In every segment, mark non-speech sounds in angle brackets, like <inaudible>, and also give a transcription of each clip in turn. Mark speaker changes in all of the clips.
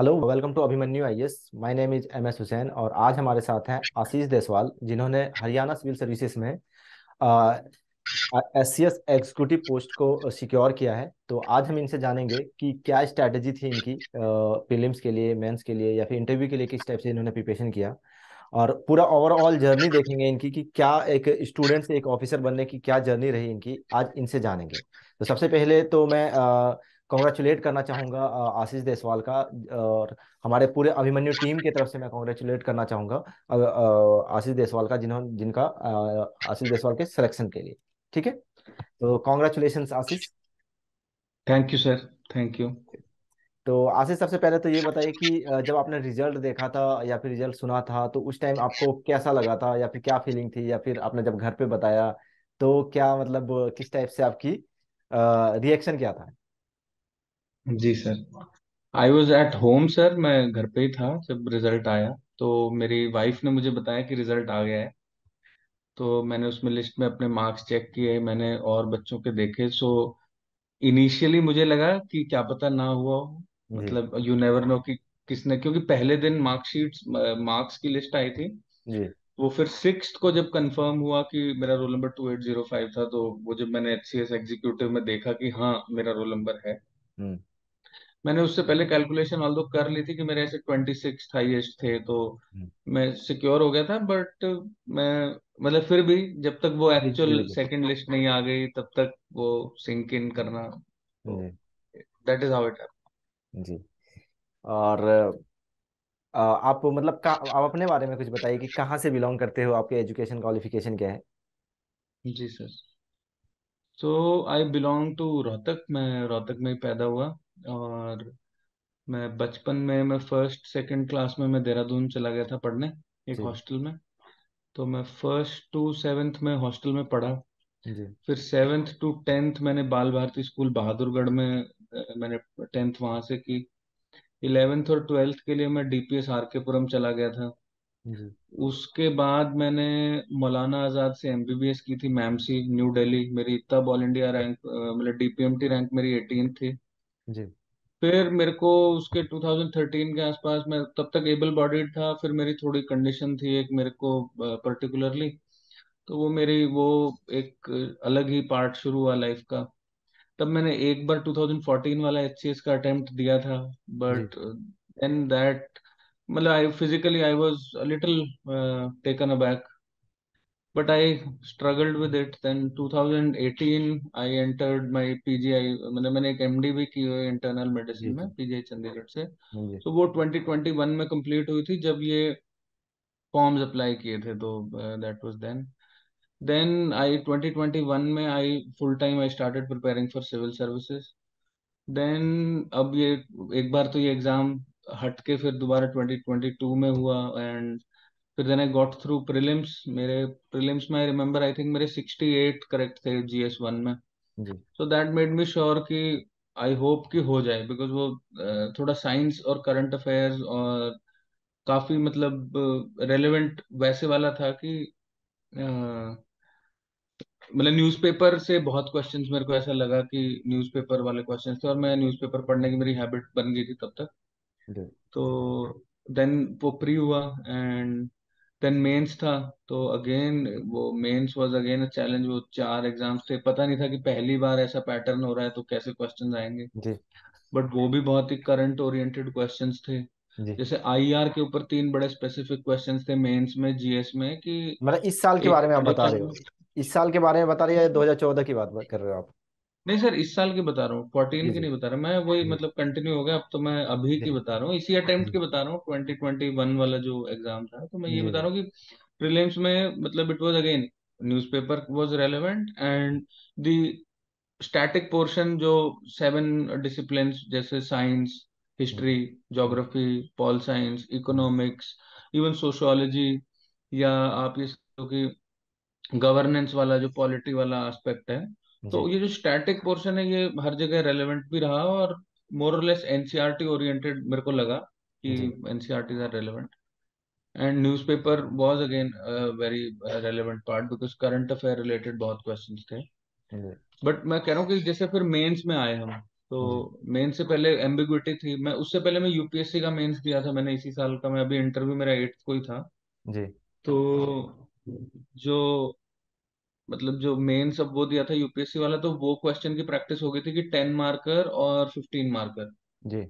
Speaker 1: Hello welcome to Abhimanyu IAS my name is M S Hussain और आज हमारे साथ हैं आशीष देसवाल, जिन्होंने हरियाणा सिविल सर्विसेज़ में S C S executive post को सिक्योर किया है। तो आज हम इनसे जानेंगे कि क्या स्ट्रैटेजी थी इनकी प्रीलिम्स के लिए मेंस के लिए, या फिर इंटरव्यू के लिए किस टाइप से इन्होंने प्रिपरेशन किया। और पूरा ओवरऑल जर्नी देखेंगे इनकी कि क्या एक स्टूडेंट से एक ऑफिसर बनने की क्या जर्नी रही इनकी। आज इनसे जानेंगे। तो सबसे पहले तो मैं कॉन्ग्रेचुलेट करना चाहूँगा आशीष देसवाल का और हमारे पूरे अभिमन्यु टीम की तरफ़ से मैं कॉन्ग्रेचुलेट करना चाहूँगा आशीष देसवाल का जिन्होंने जिनका आशीष देसवाल के सिलेक्शन के लिए। ठीक है? तो congratulation Ashish.
Speaker 2: Thank you sir thank you
Speaker 1: तो आशीष सबसे पहले तो ये बताइए कि जब आपने रिज़ल्ट देखा था या फिर रिज़ल्ट सुना था तो उस टाइम आपको कैसा लगा था या फिर क्या फीलिंग थी या फिर आपने जब घर पे बताया तो क्या मतलब किस टाइप से आपकी रिएक्शन क्या था?
Speaker 2: जी sir. I was at home sir मैं घर पे ही था जब रिज़ल्ट आया। तो मेरी वाइफ ने मुझे बताया कि रिज़ल्ट आ गया है। तो मैंने उसमें लिस्ट में अपने मार्क्स चेक किए मैंने और बच्चों के देखे। सो इनिशियली मुझे लगा कि क्या पता ना हुआ हो। मतलब यू नेवर नो कि किसने क्योंकि पहले दिन मार्कशीट मार्क्स की लिस्ट आई थी।
Speaker 1: जी।
Speaker 2: वो फिर सिक्स को जब कंफर्म हुआ कि मेरा roll number two eight zero five था तो वो जब मैंने एच सी एस एग्जीक्यूटिव में देखा कि हाँ मेरा रोल नंबर है।
Speaker 1: हम्म।
Speaker 2: मैंने उससे पहले कैलकुलेशन ऑल कर ली थी कि मेरे ऐसे ट्वेंटी सिक्स हाईएस्ट थे तो हम्म। मैं सिक्योर हो गया था बट मैं मतलब फिर भी जब तक वो एक्चुअल सेकंड लिस्ट नहीं आ गई तब तक वो सिंक इन करना दैट इज़ हाउ इट
Speaker 1: जी। और आप मतलब का आप अपने बारे में कुछ बताइए कि कहाँ से बिलोंग करते हो आपके एजुकेशन क्वालिफिकेशन क्या है?
Speaker 2: जी sir. So I belong to Rohtak मैं रोहतक में ही पैदा हुआ। और मैं बचपन में मैं फ़र्स्ट सेकंड क्लास में मैं देहरादून चला गया था पढ़ने एक हॉस्टल में। तो मैं फ़र्स्ट टू सेवेंथ में हॉस्टल में पढ़ा।
Speaker 1: जी।
Speaker 2: फिर सेवेंथ टू टेंथ मैंने बाल भारती स्कूल बहादुरगढ़ में मैंने टेंथ वहाँ से की। इलेवेंथ और ट्वेल्थ के लिए मैं डीपीएस आर के पुरम चला गया था।
Speaker 1: जी।
Speaker 2: उसके बाद मैंने मौलाना आज़ाद से एमबीबीएस की थी मैमसी न्यू दिल्ली मेरी तब ऑल इंडिया रैंक मतलब डीपीएमटी रैंक मेरी एटीन थी।
Speaker 1: जी।
Speaker 2: फिर मेरे को उसके 2013 के आसपास मैं तब तक एबल बॉडीड था फिर मेरी थोड़ी कंडीशन थी एक मेरे को पर्टिकुलरली तो वो मेरी वो एक अलग ही पार्ट शुरू हुआ लाइफ का। तब मैंने एक बार 2014 वाला एचसीएस का अटेम्प्ट दिया था बट देन दैट मतलब I physically I was a little taken aback but I struggled with it. Then 2018 I entered my PGI मतलब मैंने एक MD भी की हुई इंटरनल मेडिसिन में PGI चंडीगढ़ से। तो वो 2021 में कंप्लीट हुई थी जब ये फॉर्म्स अप्लाई किए थे तो that was then then I 2021 में I full time I started preparing for civil services then अब ये एक बार तो ये एग्ज़ाम हट के फिर दोबारा 2022 में हुआ एंड फिर then I got through prelims मेरे प्रीलिम्स में आई रिमेम्बर आई थिंक मेरे 68 करेक्ट थे जीएस वन में। So that made me sure कि आई होप कि हो जाए बिकॉज़ वो थोड़ा साइंस और करंट अफेयर्स और काफ़ी मतलब रेलेवेंट वैसे वाला था कि मतलब न्यूज़पेपर से बहुत क्वेश्चंस मेरे को ऐसा लगा कि न्यूज़पेपर वाले क्वेश्चंस थे और मैं न्यूज़पेपर पढ़ने की मेरी हैबिट बन गई थी तब तक। तो देन वो प्री हुआ एंड देन मेंस था तो अगेन वो mains was again a challenge वो चार एग्ज़ाम्स थे। पता नहीं था कि पहली बार ऐसा पैटर्न हो रहा है तो कैसे क्वेश्चंस आएँगे।
Speaker 1: जी।
Speaker 2: बट वो भी बहुत ही करंट ओरिएंटेड क्वेश्चंस थे।
Speaker 1: जी।
Speaker 2: जैसे आईआर के ऊपर तीन बड़े स्पेसिफिक क्वेश्चंस थे मेंस में जीएस में कि
Speaker 1: मतलब इस साल के बारे में आप बता रहे हो। इस साल के बारे में बता रहे हो या 2014 की बात कर रहे हो आप?
Speaker 2: नहीं सर इस साल की बता रहा हूँ फोर्टीन की नहीं बता रहा मैं वही मतलब कंटिन्यू हो गया अब तो मैं अभी की बता रहा हूँ। इसी अटेम्प्ट की बता रहा हूँ ट्वेंटी ट्वेंटी वन वाला जो एग्ज़ाम था तो मैं ये बता रहा हूँ कि प्रीलिम्स में मतलब it was again newspaper was relevant and the static portion जो सेवन डिसिप्लिन जैसे science history geography pol science economics even sociology या आप ये कि गवर्नेंस वाला जो पॉलिटी वाला एस्पेक्ट है तो ये जो स्टैटिक पोर्शन है ये हर जगह रेलेवेंट भी रहा और मोर और लेस एनसीआरटी ओरिएंटेड मेरे को लगा कि NCERT are relevant and newspaper was again very relevant part because current affair related बहुत क्वेश्चंस थे। बट मैं कह रहा हूँ कि जैसे फिर मेंस में आए हम तो मेंस से पहले एम्बिग्विटी थी। मैं उससे पहले मैं यूपीएससी का मेंस दिया था मैंने इसी साल का। मैं अभी इंटरव्यू मेरा एट्थ को ही था।
Speaker 1: जी।
Speaker 2: तो जो मतलब जो मेन सब वो दिया था यूपीएससी वाला तो वो क्वेश्चन की प्रैक्टिस हो गई थी कि टेन मार्कर और फिफ्टीन मार्कर
Speaker 1: जी।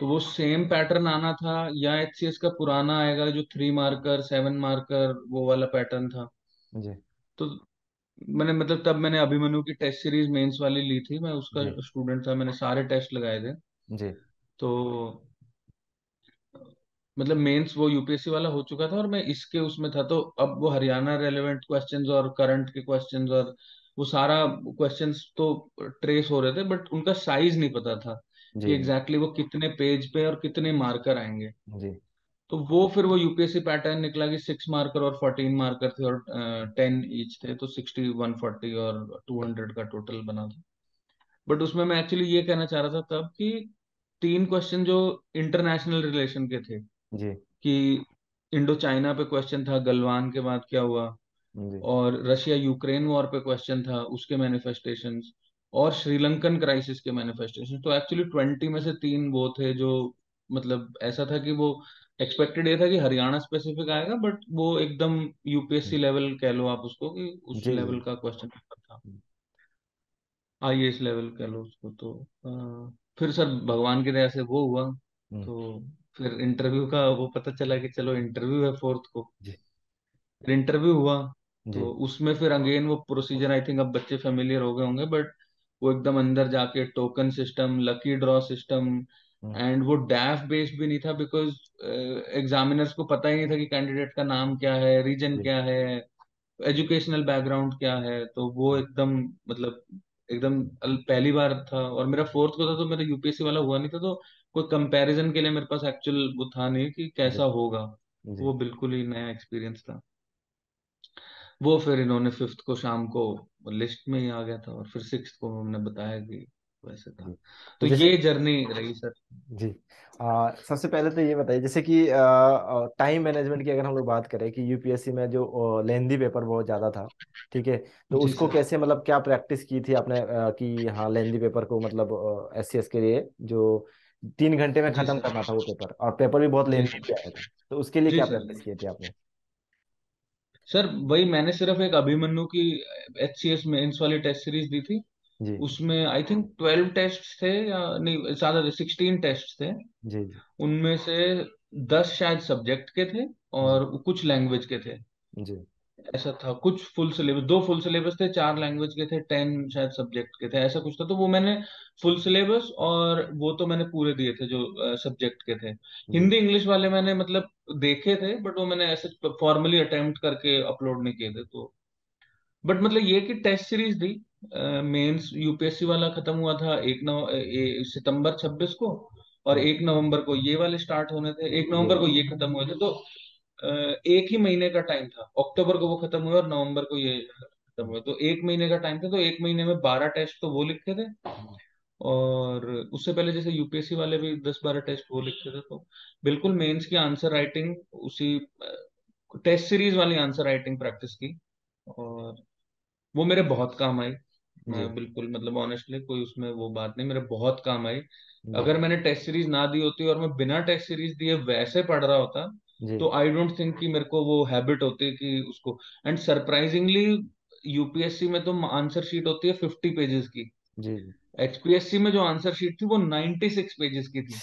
Speaker 2: तो वो सेम पैटर्न आना था या एचसीएस का पुराना आएगा जो थ्री मार्कर सेवन मार्कर वो वाला पैटर्न था।
Speaker 1: जी।
Speaker 2: तो मैंने मतलब तब मैंने अभिमन्यु की टेस्ट सीरीज़ मेंस वाली ली थी मैं उसका
Speaker 1: जी।
Speaker 2: स्टूडेंट था मैंने सारे टेस्ट लगाए थे।
Speaker 1: जी।
Speaker 2: तो मतलब मेंस वो यूपीएससी वाला हो चुका था और मैं इसके उसमें था तो अब वो हरियाणा रेलेवेंट क्वेश्चंस और करंट के क्वेश्चंस और वो सारा क्वेश्चंस तो ट्रेस हो रहे थे बट उनका साइज़ नहीं पता था कि एग्जैक्टली exactly वो कितने पेज पे और कितने मार्कर आएँगे।
Speaker 1: जी।
Speaker 2: तो वो फिर वो यूपीएससी पैटर्न निकला कि सिक्स मार्कर और फोर्टीन मार्कर थे और टेन ईच थे तो सिक्सटी वन फोर्टी और टू हंड्रेड का टोटल बना था। बट उसमें मैं एक्चुअली ये कहना चाह रहा था तब कि तीन क्वेश्चन जो इंटरनेशनल रिलेशन के थे
Speaker 1: जी।
Speaker 2: कि इंडो चाइना पे क्वेश्चन था गलवान के बाद क्या हुआ?
Speaker 1: जी।
Speaker 2: और रशिया यूक्रेन वॉर पे क्वेश्चन था उसके मैनिफेस्टेशंस और श्रीलंकन क्राइसिस के मैनिफेस्टेशन तो एक्चुअली ट्वेंटी में से तीन वो थे जो मतलब ऐसा था कि वो एक्सपेक्टेड ये था कि हरियाणा स्पेसिफिक आएगा बट वो एकदम यूपीएससी लेवल कह लो आप उसको कि उस
Speaker 1: जी जी।
Speaker 2: लेवल का क्वेश्चन पेपर था। आईएएस लेवल कह लो उसको तो अ, फिर सर भगवान की दया से वो हुआ
Speaker 1: हम्म,
Speaker 2: तो फिर इंटरव्यू का वो पता चला कि चलो इंटरव्यू है फोर्थ को। फिर इंटरव्यू हुआ तो उसमें फिर अगेन वो प्रोसीजर आई थिंक अब बच्चे फेमिलियर हो गए होंगे बट वो एकदम अंदर जाके token system lucky draw system and वो डैफ बेस्ड भी नहीं था बिकॉज़ एग्जामिनर्स को पता ही नहीं था कि कैंडिडेट का नाम क्या है रीजन क्या है एजुकेशनल बैकग्राउंड क्या है तो वो एकदम मतलब एकदम पहली बार था और मेरा फोर्थ को था तो मेरा यूपीएससी वाला हुआ नहीं था तो कोई कंपैरिजन के लिए मेरे पास एक्चुअल वो था नहीं कि
Speaker 1: जी।
Speaker 2: कैसा होगा।
Speaker 1: जी।
Speaker 2: वो बिल्कुल ही नया एक्सपीरियंस था। वो फिर इन्होंने फिफ्थ को शाम को लिस्ट में ही आ गया था और फिर सिक्स को उन्होंने बताया कि वैसे था।
Speaker 1: जी। तो
Speaker 2: तो
Speaker 1: जैसे
Speaker 2: ये जर्नी रही सर
Speaker 1: जी। आ, सबसे पहले तो ये बताइए जैसे कि टाइम मैनेजमेंट की अगर हम लोग बात करें कि यूपीएससी में जो लेंदी पेपर बहुत ज़्यादा था ठीक है? तो
Speaker 2: जी
Speaker 1: उसको
Speaker 2: सर
Speaker 1: कैसे मतलब क्या प्रैक्टिस की थी आपने अ, कि हाँ लेंदी पेपर को मतलब एस सी एस के लिए जो तीन घंटे में खत्म करना था वो पेपर और पेपर भी बहुत आया था। तो उसके लिए क्या प्रैक्टिस की थी आपने?
Speaker 2: सर वही मैंने सिर्फ़ एक अभिमन्यु की एच सी एस मेंस वाली टेस्ट सीरीज़ दी थी।
Speaker 1: जी।
Speaker 2: उसमें आई थिंक ट्वेल्व टेस्ट थे या नहीं ज़्यादा सिक्सटीन टेस्ट थे।
Speaker 1: जी जी।
Speaker 2: उनमें से दस शायद सब्जेक्ट के थे और कुछ लैंग्वेज के थे।
Speaker 1: जी।
Speaker 2: ऐसा था कुछ फुल सिलेबस दो फुल सिलेबस थे चार लैंग्वेज के थे टेन शायद सब्जेक्ट के थे ऐसा कुछ था तो वो मैंने फुल सिलेबस और वो तो मैंने पूरे दिए थे जो सब्जेक्ट के थे। हिंदी इंग्लिश वाले मैंने मतलब देखे थे बट वो मैंने ऐसे फॉर्मली अटेम्प्ट करके अपलोड नहीं किए थे तो बट मतलब ये कि टेस्ट सीरीज़ दी मेंस यूपीएससी वाला खत्म हुआ था एक नव सितंबर छब्बीस को और एक नवंबर को ये वाले स्टार्ट होने थे एक नवंबर को ये खत्म हुए थे तो एक ही महीने का टाइम था। अक्टूबर को वो खत्म हुए और नवंबर को ये खत्म हुए। तो एक महीने का टाइम था तो एक महीने में बारह टेस्ट तो वो लिखे थे। और उससे पहले जैसे यूपीएससी वाले भी दस बारह टेस्ट वो लिखते थे तो बिल्कुल मेंस की आंसर राइटिंग उसी टेस्ट सीरीज़ वाली आंसर राइटिंग प्रैक्टिस की। और वो मेरे बहुत काम आई। मैं बिल्कुल मतलब ऑनेस्टली कोई उसमें वो बात नहीं मेरे बहुत काम आई। अगर मैंने टेस्ट सीरीज़ ना दी होती और मैं बिना टेस्ट सीरीज़ दिए वैसे पढ़ रहा होता तो आई डोंट थिंक कि मेरे को वो हैबिट होती है कि उसको एंड सरप्राइजिंगली यूपीएससी में तो आंसर शीट होती है फिफ्टी पेजेस की।
Speaker 1: जी
Speaker 2: एचपीएससी में जो आंसर शीट थी वो नाइनटी सिक्स पेजेस की थी।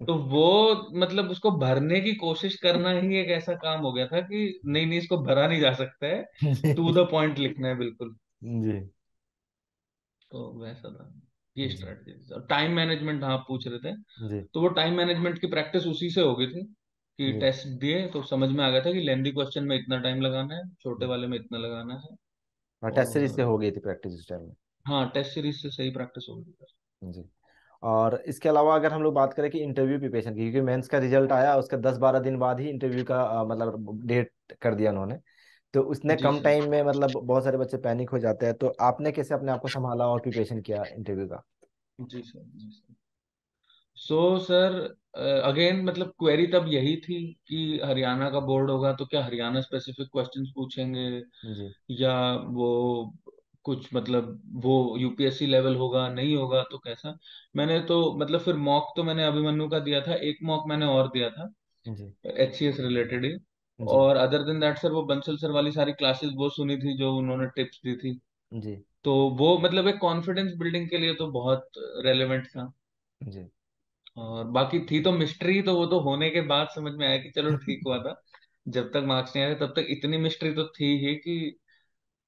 Speaker 2: <laughs> तो वो मतलब उसको भरने की कोशिश करना ही एक ऐसा काम हो गया था कि नहीं नहीं इसको भरा नहीं जा सकता है। टू द पॉइंट लिखना है बिल्कुल।
Speaker 1: जी।
Speaker 2: तो वैसा था ये स्ट्रेटजी और टाइम मैनेजमेंट आप पूछ रहे थे।
Speaker 1: जी।
Speaker 2: तो वो टाइम मैनेजमेंट की प्रैक्टिस उसी से हो गई थी। कि
Speaker 1: जी
Speaker 2: टेस्ट दिए तो समझ में आ गया था कि लेंदी क्वेश्चन में इतना टाइम लगाना है छोटे वाले में इतना लगाना है
Speaker 1: और टेस्ट सीरीज़ से
Speaker 2: और
Speaker 1: हो गई थी प्रैक्टिस उस टाइम में।
Speaker 2: हाँ टेस्ट सीरीज़ से सही प्रैक्टिस हो गई थी।
Speaker 1: जी। और इसके अलावा अगर हम लोग बात करें कि इंटरव्यू प्रिपरेशन की क्योंकि मेंस का रिज़ल्ट आया उसके दस बारह दिन बाद ही इंटरव्यू का अ, मतलब डेट कर दिया उन्होंने। तो उसने
Speaker 2: जी
Speaker 1: कम
Speaker 2: सर
Speaker 1: टाइम में मतलब बहुत सारे बच्चे पैनिक हो जाते हैं। तो आपने कैसे अपने आप को संभाला और प्रिपरेशन किया इंटरव्यू का?
Speaker 2: जी सर जी सर। सो सर अगेन मतलब क्वेरी तब यही थी कि हरियाणा का बोर्ड होगा तो क्या हरियाणा स्पेसिफिक क्वेश्चंस पूछेंगे?
Speaker 1: जी।
Speaker 2: या वो कुछ मतलब वो यूपीएससी लेवल होगा नहीं होगा तो कैसा? मैंने तो मतलब फिर मॉक तो मैंने अभिमन्यु का दिया था एक मॉक मैंने और दिया था।
Speaker 1: जी।
Speaker 2: एच सी एस रिलेटेड ही।
Speaker 1: जी।
Speaker 2: और अदर देन दैट सर वो बंसल सर वाली सारी क्लासेस वो सुनी थी जो उन्होंने टिप्स दी थी।
Speaker 1: जी।
Speaker 2: तो वो मतलब एक कॉन्फिडेंस बिल्डिंग के लिए तो बहुत रेलेवेंट था।
Speaker 1: जी।
Speaker 2: और बाकी थी तो मिस्ट्री तो वो तो होने के बाद समझ में आया कि चलो ठीक हुआ था। जब तक मार्क्स नहीं आए तब तक इतनी मिस्ट्री तो थी ही कि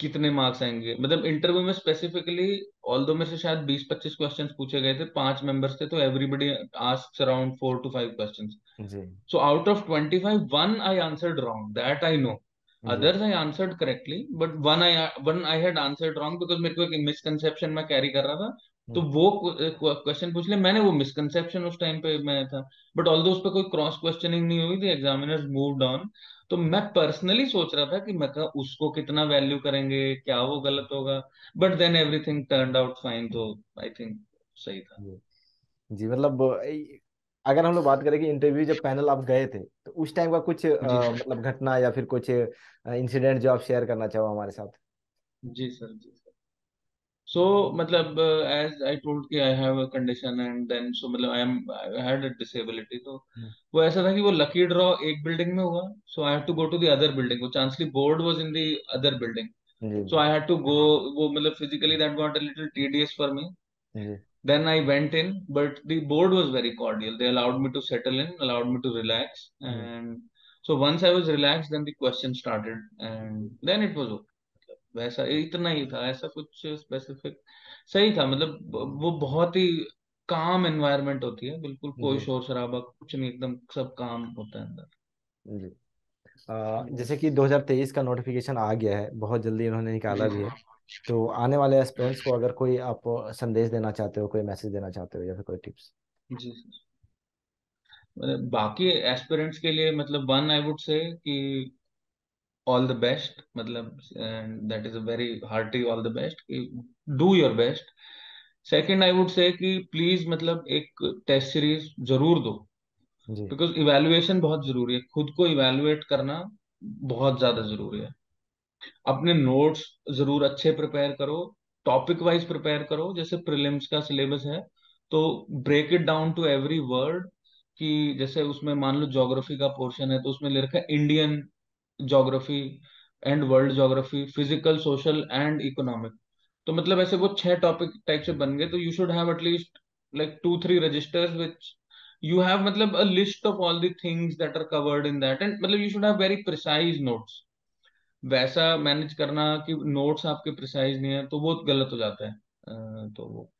Speaker 2: कितने मार्क्स आएँगे। मतलब इंटरव्यू में स्पेसिफिकली ऑल दो में से शायद बीस पच्चीस क्वेश्चन पूछे गए थे पाँच मेंबर्स थे तो everybody ask around four to five questions
Speaker 1: ji.
Speaker 2: So out of 25, one I answered wrong. That I know.
Speaker 1: जी।
Speaker 2: Others I answered correctly, but one I one I had answered wrong because मेरे को एक misconception मैं carry कर रहा था। तो वो क्वेश्चन पूछ ले मैंने वो मिसकंसेप्शन उस टाइम पे मैं था। बट ऑल उस पर कोई क्रॉस क्वेश्चनिंग नहीं हुई थी एग्जामिनर्स मूव्ड ऑन तो मैं पर्सनली सोच रहा था कि मैं कहा उसको कितना वैल्यू करेंगे क्या वो गलत होगा? But then everything turned out fine तो आई थिंक सही था।
Speaker 1: जी। मतलब अगर हम लोग बात करें कि इंटरव्यू जब पैनल आप गए थे तो उस टाइम का कुछ मतलब घटना या फिर कुछ इंसिडेंट जो आप शेयर करना चाहो हमारे साथ?
Speaker 2: जी सर जी। सर सो मतलब एज आई टोल्ड कि I have a condition and then so मतलब I am I had a disability तो
Speaker 1: हम्म,
Speaker 2: वो ऐसा था कि वो लकी ड्रॉ एक बिल्डिंग में हुआ so I had to go to the other building वो चांसली board was in the other building
Speaker 1: ji
Speaker 2: so
Speaker 1: जी
Speaker 2: आई हैड टू गो वो मतलब physically that got a little tedious for me
Speaker 1: ji
Speaker 2: then I went in, but the board was very cordial. They allowed me to settle in, allowed me to relax,
Speaker 1: hmm,
Speaker 2: and so once I was relaxed, then the question started, and then it was okay. वैसा इतना ही था ऐसा कुछ specific सही था मतलब वो बहुत ही काम एनवायरनमेंट होती है बिल्कुल कोई
Speaker 1: जी।
Speaker 2: शोर शराबा कुछ नहीं एकदम सब काम होता है अंदर।
Speaker 1: जी। अ, जैसे कि 2023 का नोटिफिकेशन आ गया है बहुत जल्दी इन्होंने निकाला भी है तो आने वाले एस्पिरेंट्स को अगर कोई आप संदेश देना चाहते हो कोई मैसेज देना चाहते हो या फिर कोई टिप्स
Speaker 2: जी सर। मतलब बाकी एस्पिरेंट्स के लिए मतलब वन आई वुड से कि ऑल द बेस्ट मतलब that is a very hearty all the best कि do your best second I would say कि प्लीज़ मतलब एक टेस्ट सीरीज़ ज़रूर दो बिकॉज़ इवेलुएशन बहुत ज़रूरी है। खुद को इवेलुएट करना बहुत ज़्यादा ज़रूरी है। अपने नोट्स ज़रूर अच्छे प्रिपेयर करो टॉपिक वाइज प्रिपेयर करो जैसे प्रिलिम्स का सिलेबस है तो break it down to every word कि जैसे उसमें मान लो ज्योग्राफी का पोर्शन है तो उसमें ले रखा है Indian geography and world geography physical social and economic तो मतलब ऐसे वो छह टॉपिक टाइप से बन गए तो you should have at least like two three registers which you have मतलब a list of all the things that are covered in that and मतलब you should have very precise notes वैसा manage करना कि notes आपके precise नहीं है तो वो गलत हो जाता है। तो वो।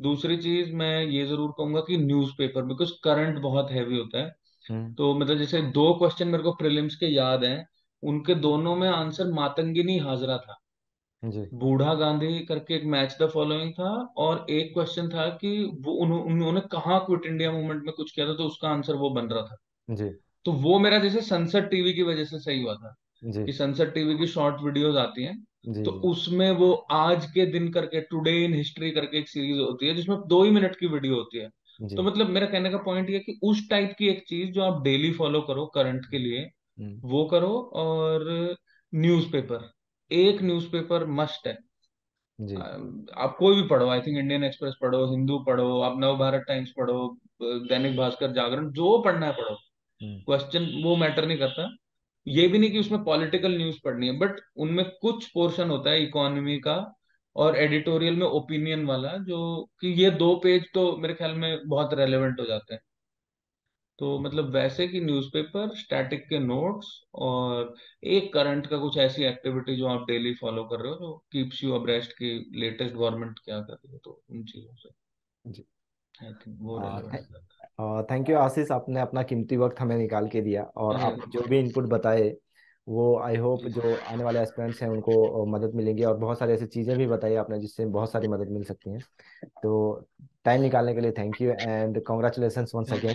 Speaker 2: दूसरी चीज़ मैं ये ज़रूर कहूँगा कि न्यूज़पेपर बिकॉज़ करंट बहुत हैवी होता है।
Speaker 1: हम्म।
Speaker 2: तो मतलब जैसे दो क्वेश्चन मेरे को प्रीलिम्स के याद हैं। उनके दोनों में आंसर मातंगिनी हाजरा था।
Speaker 1: जी।
Speaker 2: बूढ़ा गांधी करके एक मैच द फॉलोइंग था और एक क्वेश्चन था कि वो उन्हों, उन्होंने कहाँ क्विट इंडिया मूवमेंट में कुछ किया था तो उसका आंसर वो बन रहा था।
Speaker 1: जी।
Speaker 2: तो वो मेरा जैसे संसद टीवी की वजह से सही हुआ था
Speaker 1: जी।
Speaker 2: कि सनसेट टीवी की शॉर्ट वीडियोस आती हैं
Speaker 1: जी
Speaker 2: तो उसमें वो आज के दिन करके टुडे इन हिस्ट्री करके एक सीरीज़ होती है जिसमें दो ही मिनट की वीडियो होती है। तो मतलब मेरा कहने का पॉइंट ये कि उस टाइप की एक चीज़ जो आप डेली फॉलो करो करंट के लिए वो करो और न्यूज़पेपर एक न्यूज़पेपर मस्ट है।
Speaker 1: जी।
Speaker 2: आप कोई भी पढ़ो आई थिंक इंडियन एक्सप्रेस पढ़ो हिंदू पढ़ो आप नव भारत टाइम्स पढ़ो दैनिक भास्कर जागरण जो पढ़ना है पढ़ो।
Speaker 1: हम्म।
Speaker 2: क्वेश्चन वो मैटर नहीं करता। ये भी नहीं कि उसमें पॉलिटिकल न्यूज़ पढ़नी है बट उनमें कुछ पोर्शन होता है इकोनॉमी का और एडिटोरियल में ओपिनियन वाला जो कि ये दो पेज तो मेरे ख्याल में बहुत रेलेवेंट हो जाते हैं। तो मतलब वैसे कि न्यूज़पेपर स्टैटिक के नोट्स और एक करंट का कुछ ऐसी एक्टिविटी जो आप डेली फॉलो कर रहे हो जो कीप्स यू अब्रेस्ट की लेटेस्ट गवर्नमेंट क्या कर रही है तो उन चीज़ों से।
Speaker 1: जी।
Speaker 2: आई थिंक वो
Speaker 1: थैंक यू आशीष आपने अपना कीमती वक्त हमें निकाल के दिया और आपने जो भी इनपुट बताए वो आई होप
Speaker 2: जो
Speaker 1: आने वाले एस्पिरेंट्स हैं उनको मदद मिलेंगी और बहुत सारी ऐसी चीज़ें भी बताई आपने जिससे बहुत सारी मदद मिल सकती हैं। तो टाइम निकालने के लिए thank you and congratulation once again